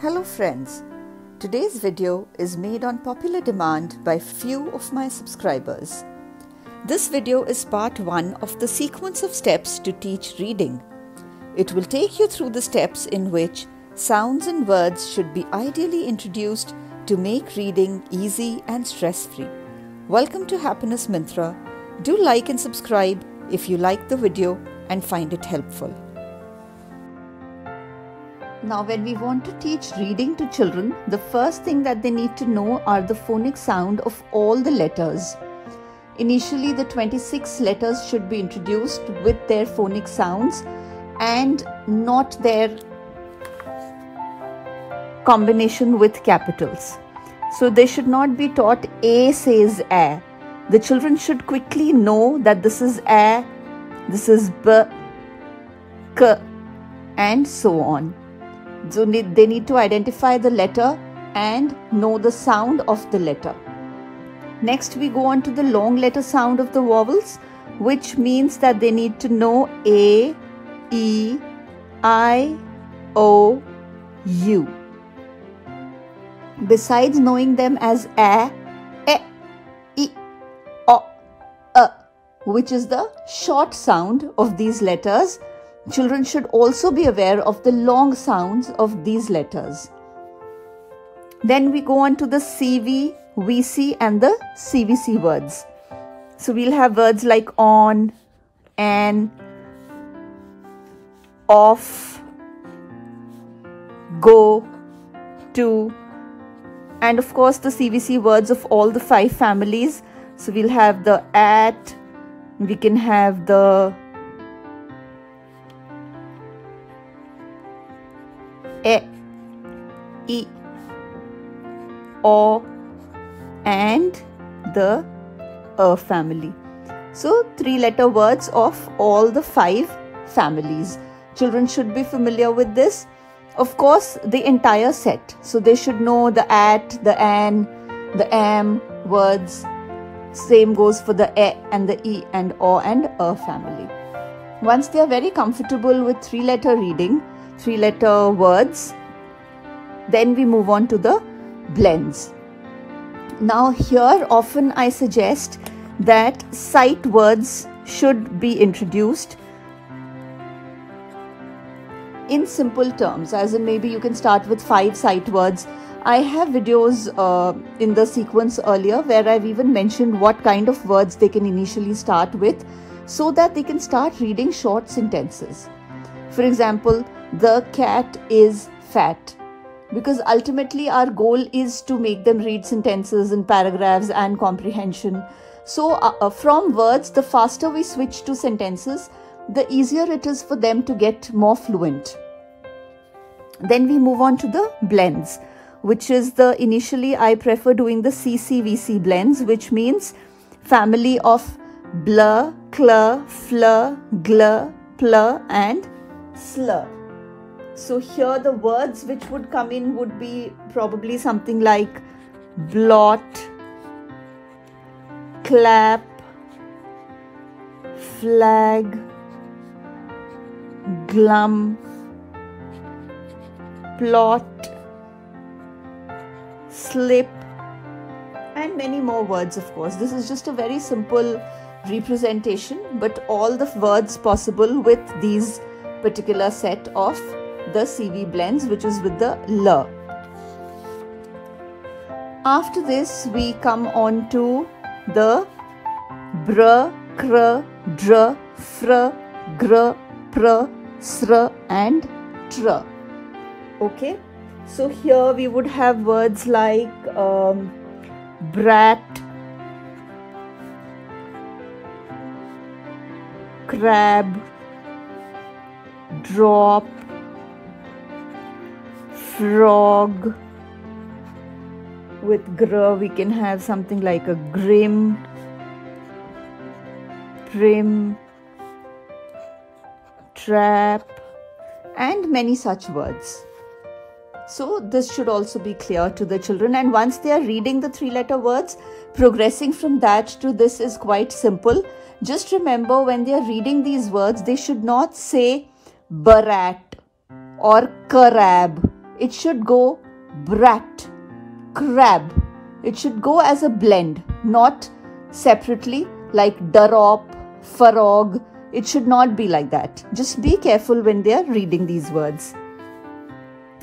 Hello friends. Today's video is made on popular demand by few of my subscribers. This video is part 1 of the sequence of steps to teach reading. It will take you through the steps in which sounds and words should be ideally introduced to make reading easy and stress-free. Welcome to Happiness Mynttra. Do like and subscribe if you like the video and find it helpful. Now, when we want to teach reading to children, the first thing that they need to know are the phonic sound of all the letters. Initially, the 26 letters should be introduced with their phonic sounds and not their combination with capitals. So, they should not be taught A says A. The children should quickly know that this is A, this is B, K, and so on. So they need to identify the letter and know the sound of the letter. Next, we go on to the long letter sound of the vowels, which means that they need to know A, E, I, O, U. Besides knowing them as A, E, I, O, A, which is the short sound of these letters, Children should also be aware of the long sounds of these letters. Then we go on to the CV, VC, and the CVC words. So we'll have words like on, an, off, go, to, and of course the CVC words of all the five families. So we'll have the at, we can have the e, e, o, and the a family. So, three letter words of all the five families. Children should be familiar with this. Of course, the entire set. So, they should know the at, the an, the am words. Same goes for the e and the e and o and a family. Once they are very comfortable with three letter reading, three letter words. Then we move on to the blends. Now, here often I suggest that sight words should be introduced in simple terms, as in maybe you can start with five sight words. I have videos uh, in the sequence earlier where I've even mentioned what kind of words they can initially start with so that they can start reading short sentences. For example, the cat is fat. Because ultimately our goal is to make them read sentences and paragraphs and comprehension. So uh, uh, from words the faster we switch to sentences the easier it is for them to get more fluent. Then we move on to the blends which is the initially i prefer doing the ccvc blends which means family of blur cl flur gl plur and slur so here the words which would come in would be probably something like blot, clap, flag, glum, plot, slip, and many more words, of course. This is just a very simple representation, but all the words possible with these particular set of the CV blends which is with the L. After this we come on to the br, kr, dr, fr, gr, pr, sr and tr. Okay. So here we would have words like um, brat, crab, drop, frog. With gr we can have something like a grim prim trap and many such words. So this should also be clear to the children. And once they are reading the three letter words progressing from that to this is quite simple. Just remember when they are reading these words they should not say barat or karab it should go brat, crab. It should go as a blend, not separately like darop, farog. It should not be like that. Just be careful when they are reading these words.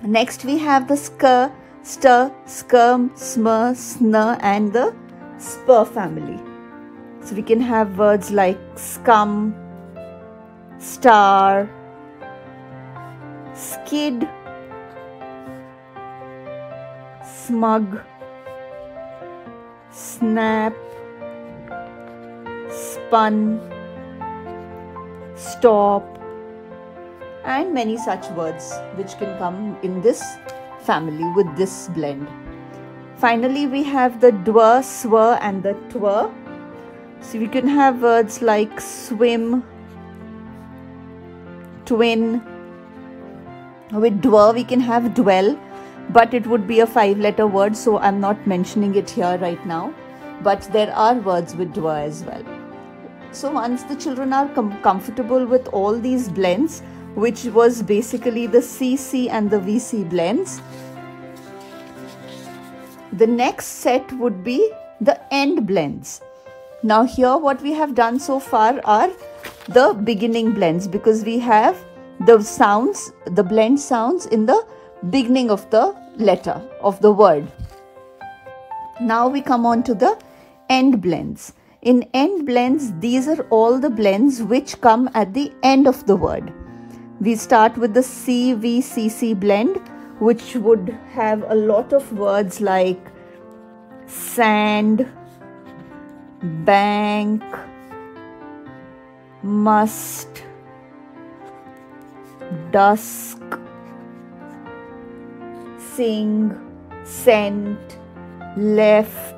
Next, we have the skr, stir, skirm, smr, snr, and the spur family. So we can have words like scum, star, skid, smug, snap, spun, stop, and many such words which can come in this family with this blend. Finally, we have the dwa, swa, and the twa. So we can have words like swim, twin. With dwa, we can have dwell, but it would be a five letter word, so I'm not mentioning it here right now. But there are words with dwa as well. So once the children are com- comfortable with all these blends, which was basically the CC and the VC blends. The next set would be the end blends. Now here what we have done so far are the beginning blends because we have the sounds, the blend sounds in the beginning of the letter of the word. Now we come on to the end blends. In end blends, these are all the blends which come at the end of the word. We start with the CVCC blend, which would have a lot of words like sand, bank, must, dusk, sing, scent, left,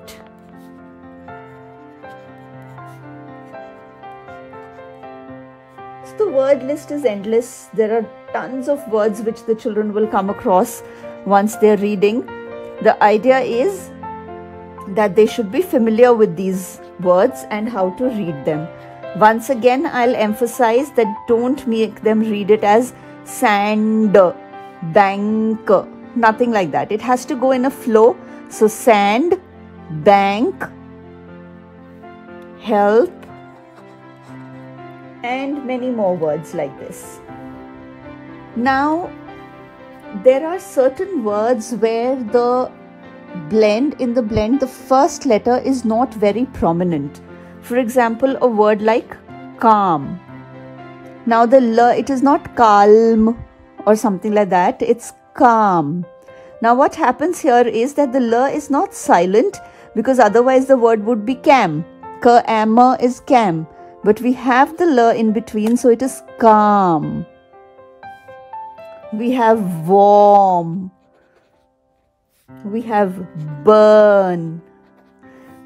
So the word list is endless. There are tons of words which the children will come across once they're reading. The idea is that they should be familiar with these words and how to read them. Once again, I'll emphasize that don't make them read it as sand, bank, nothing like that. It has to go in a flow. So, sand, bank, help, and many more words like this. Now, there are certain words where the blend in the blend the first letter is not very prominent. For example, a word like calm. Now the l it is not calm or something like that, it's calm. Now what happens here is that the l is not silent because otherwise the word would be cam. Ka is cam but we have the l in between, so it is calm. We have warm. We have burn.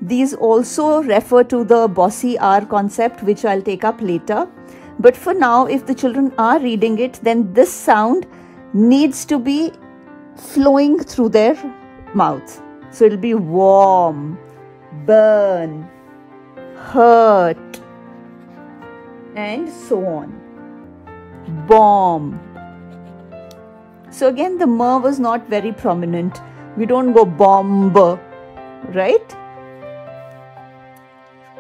These also refer to the bossy R concept, which I'll take up later. But for now, if the children are reading it, then this sound needs to be flowing through their mouth. So it'll be warm, burn, hurt, and so on. Bomb. So again, the mer was not very prominent. We don't go bomb, right?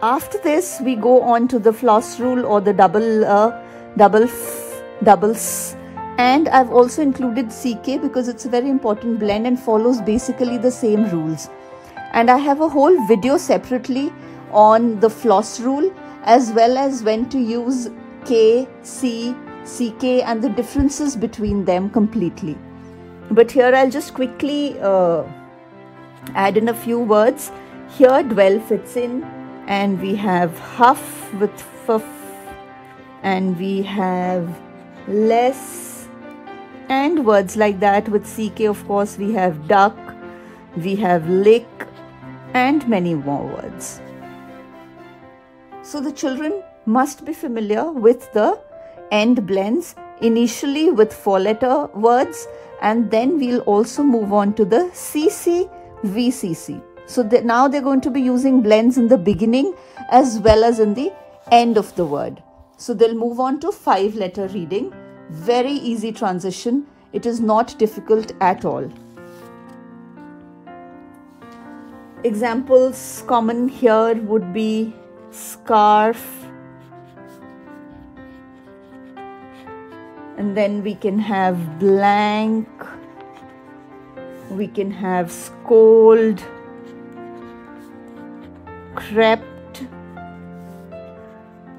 After this, we go on to the floss rule or the double, uh, double, doubles. And I've also included CK because it's a very important blend and follows basically the same rules. And I have a whole video separately on the floss rule as well as when to use K, C, CK and the differences between them completely. But here I'll just quickly uh, add in a few words. Here dwell fits in and we have huff with fuff. And we have less. And words like that with CK of course. We have duck, we have lick. And many more words. So the children must be familiar with the end blends initially with four letter words. And then we'll also move on to the CC VCC. So that now they're going to be using blends in the beginning as well as in the end of the word. So they'll move on to five letter reading. Very easy transition. It is not difficult at all. Examples common here would be scarf, and then we can have blank, we can have scold, crept,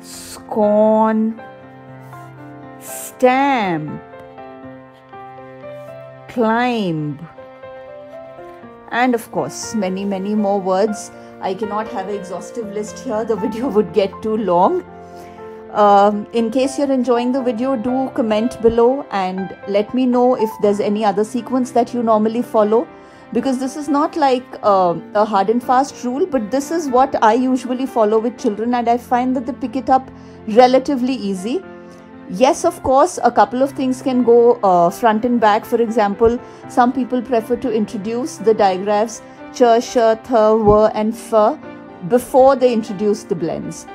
scorn, stamp, climb, and of course, many, many more words. I cannot have an exhaustive list here, the video would get too long. Um, in case you're enjoying the video, do comment below and let me know if there's any other sequence that you normally follow because this is not like uh, a hard and fast rule, but this is what I usually follow with children, and I find that they pick it up relatively easy. Yes, of course, a couple of things can go uh, front and back. For example, some people prefer to introduce the digraphs ch, sh, th, w, and f before they introduce the blends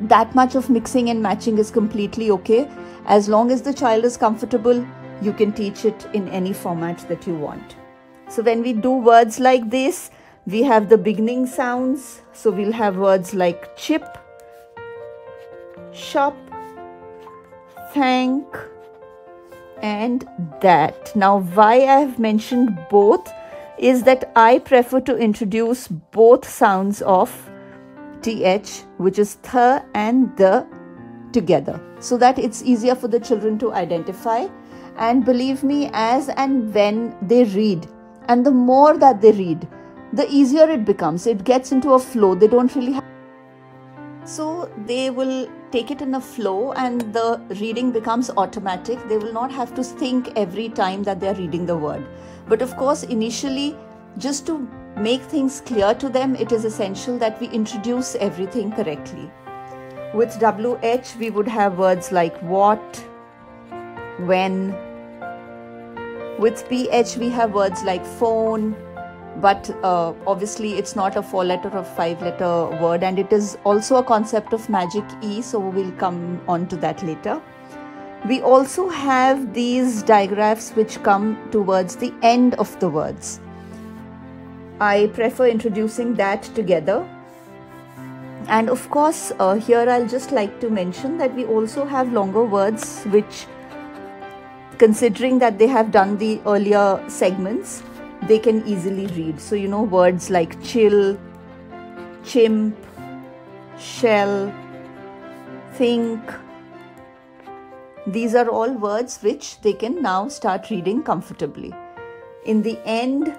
that much of mixing and matching is completely okay. As long as the child is comfortable, you can teach it in any format that you want. So when we do words like this, we have the beginning sounds. So we'll have words like chip, shop, thank, and that. Now, why I have mentioned both is that I prefer to introduce both sounds of th, which is th and the together, so that it's easier for the children to identify. And believe me, as and when they read, and the more that they read, the easier it becomes. It gets into a flow. They don't really have. So they will take it in a flow and the reading becomes automatic. They will not have to think every time that they are reading the word. But of course, initially, just to make things clear to them, it is essential that we introduce everything correctly. With WH, we would have words like what, when. With PH, we have words like phone, but uh, obviously it's not a four letter or five letter word, and it is also a concept of magic E, so we'll come on to that later. We also have these digraphs which come towards the end of the words. I prefer introducing that together. And of course, uh, here I'll just like to mention that we also have longer words which, considering that they have done the earlier segments, they can easily read. So, you know, words like chill, chimp, shell, think. These are all words which they can now start reading comfortably. In the end,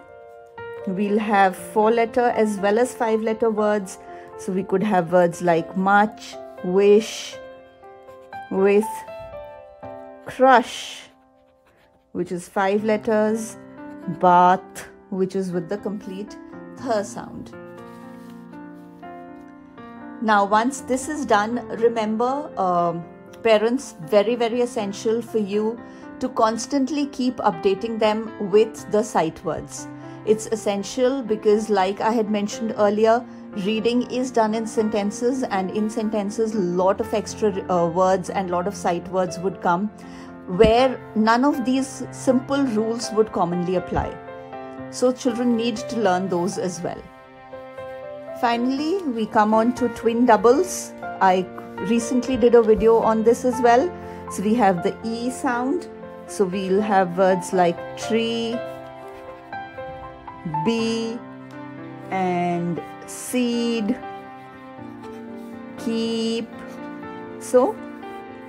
we'll have four letter as well as five letter words. So we could have words like much, wish, with, crush, which is five letters, bath, which is with the complete th sound. Now, once this is done, remember, uh, parents, very, very essential for you to constantly keep updating them with the sight words it's essential because, like I had mentioned earlier, reading is done in sentences, and in sentences, lot of extra uh, words and lot of sight words would come, where none of these simple rules would commonly apply. So, children need to learn those as well. Finally, we come on to twin doubles. I recently did a video on this as well. So, we have the E sound. So, we'll have words like tree, bee, and seed keep so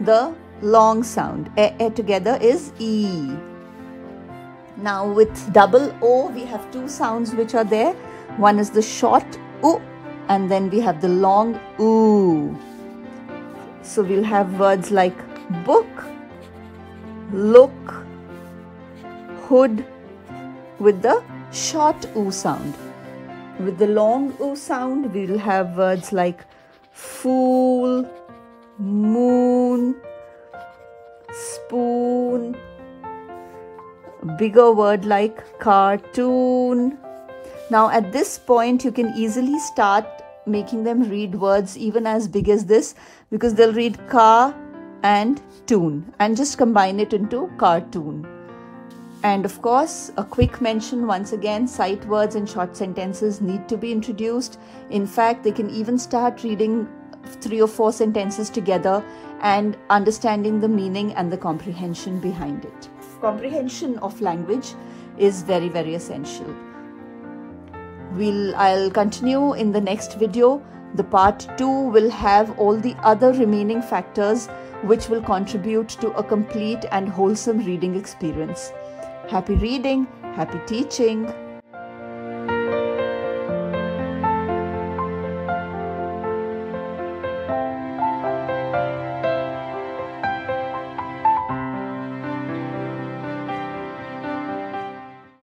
the long sound. E, e together is e. Now with double o we have two sounds which are there. One is the short u and then we have the long oo so we'll have words like book look hood with the short oo sound. With the long oo sound, we'll have words like fool, moon, spoon, bigger word like cartoon. Now, at this point, you can easily start making them read words even as big as this because they'll read car and tune and just combine it into cartoon. And of course, a quick mention once again sight words and short sentences need to be introduced. In fact, they can even start reading three or four sentences together and understanding the meaning and the comprehension behind it. Comprehension of language is very, very essential. We'll, I'll continue in the next video. The part 2 will have all the other remaining factors which will contribute to a complete and wholesome reading experience. Happy reading, happy teaching.